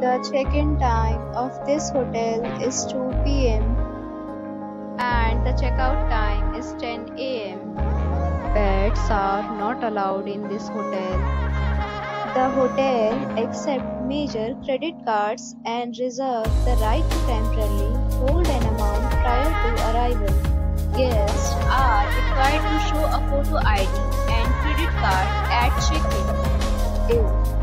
the check-in time of this hotel is 2 p.m. and the checkout time is 10 a.m. Pets are not allowed in this hotel. The hotel accepts major credit cards and reserves the right to temporarily hold an amount prior to arrival. Guests are required to show a photo ID and credit card at check-in. If